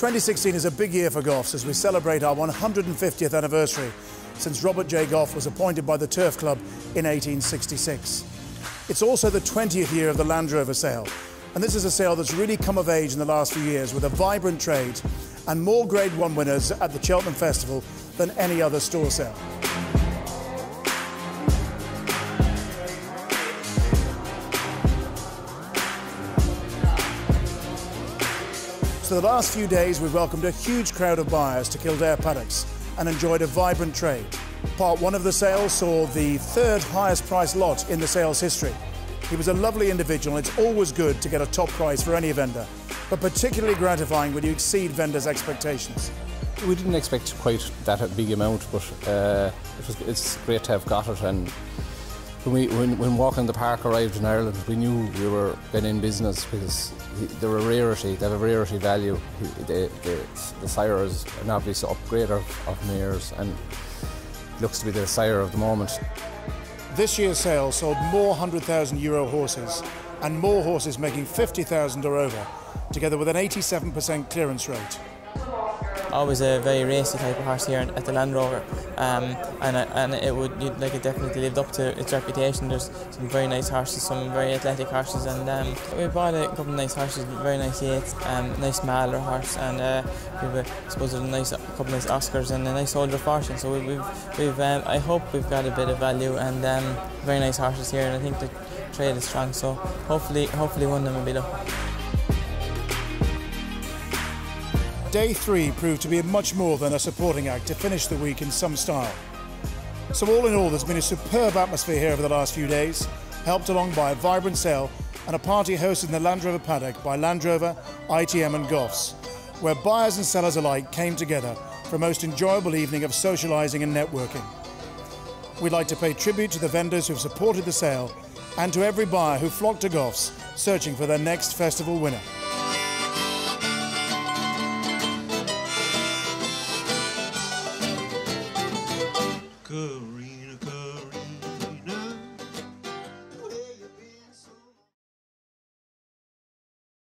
2016 is a big year for Goffs as we celebrate our 150th anniversary since Robert J. Goff was appointed by the Turf Club in 1866. It's also the 20th year of the Land Rover sale, and this is a sale that's really come of age in the last few years with a vibrant trade and more Grade 1 winners at the Cheltenham Festival than any other store sale. So the last few days we've welcomed a huge crowd of buyers to Kildare paddocks and enjoyed a vibrant trade. Part one of the sale saw the third highest price lot in the sales history. He was a lovely individual and it's always good to get a top price for any vendor, but particularly gratifying when you exceed vendors' expectations. We didn't expect quite that big amount, but uh, it was, it's great to have got it and when, we, when, when Walk in the Park arrived in Ireland, we knew we were getting in business because they're a rarity, they have a rarity value. The, the, the sire is an obvious upgrade of, of mares and looks to be the sire of the moment. This year's sale sold more 100,000 euro horses and more horses making 50,000 or over, together with an 87% clearance rate always a very racy type of horse here at the Land Rover, um, and and it would like it definitely lived up to its reputation. There's some very nice horses, some very athletic horses, and um, we bought a couple of nice horses, very nice Yeats, um, nice Mahler horse, and uh, we've I suppose a nice a couple of nice Oscars and a nice Soldier Fortune. So we, we've we've um, I hope we've got a bit of value and um, very nice horses here, and I think the trade is strong. So hopefully hopefully one of them will be up. Day three proved to be much more than a supporting act to finish the week in some style. So all in all, there's been a superb atmosphere here over the last few days, helped along by a vibrant sale and a party hosted in the Land Rover paddock by Land Rover, ITM and Goffs, where buyers and sellers alike came together for a most enjoyable evening of socialising and networking. We'd like to pay tribute to the vendors who've supported the sale and to every buyer who flocked to Goffs searching for their next festival winner.